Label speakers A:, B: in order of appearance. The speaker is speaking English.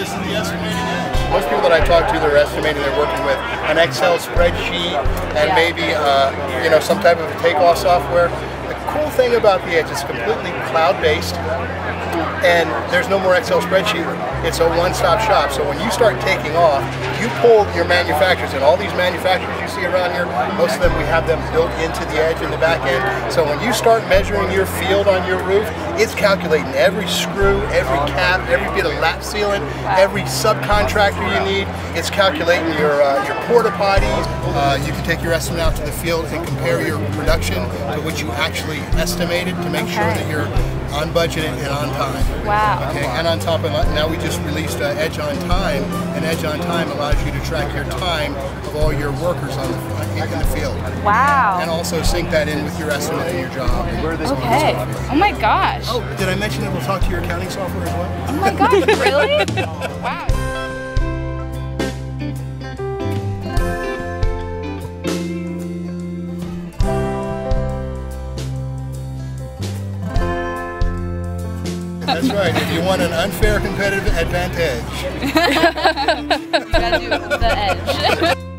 A: this in the estimating. Most people that I talk to, they're estimating they're working with an Excel spreadsheet and maybe uh, you know some type of takeoff software. Thing about the Edge is completely cloud-based, and there's no more Excel spreadsheet. It's a one-stop shop. So when you start taking off, you pull your manufacturers, and all these manufacturers you see around here, most of them we have them built into the Edge in the back end. So when you start measuring your field on your roof, it's calculating every screw, every cap, every bit of lap sealant, every subcontractor you need. It's calculating your uh, your porta potties. Uh, you can take your estimate out to the field and compare your production to what you actually estimated to make sure that you're on budget and on time.
B: Wow.
A: Okay, and on top of that, now we just released uh, Edge on Time, and Edge on Time allows you to track your time of all your workers on the, in the field,
B: Wow.
A: and also sync that in with your estimate of your job.
B: Okay. Oh my gosh.
A: Oh, did I mention it will talk to your accounting software as well?
B: Oh my gosh, really? Wow.
A: That's right. If you want an unfair competitive advantage,
B: You gotta do the edge.